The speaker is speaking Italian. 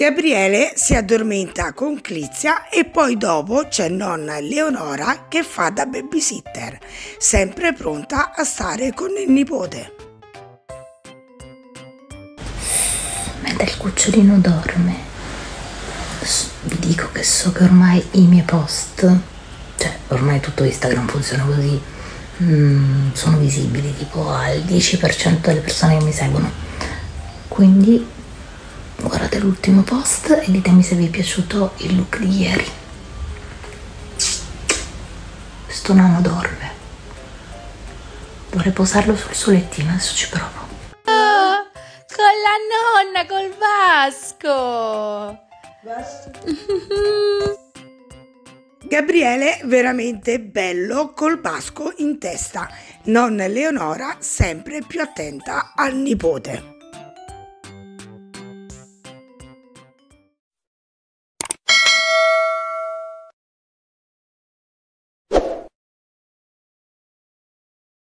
Gabriele si addormenta con Clizia e poi dopo c'è nonna Leonora che fa da babysitter, sempre pronta a stare con il nipote. Mentre il cucciolino dorme, vi dico che so che ormai i miei post, cioè ormai tutto Instagram funziona così, mm, sono visibili tipo al 10% delle persone che mi seguono. Quindi guardate l'ultimo post e ditemi se vi è piaciuto il look di ieri. Sto nano dorme. Dovrei posarlo sul solettino, adesso ci provo. Oh, con la nonna, col Vasco. Vasco. Gabriele veramente bello col basco in testa, nonna Leonora sempre più attenta al nipote.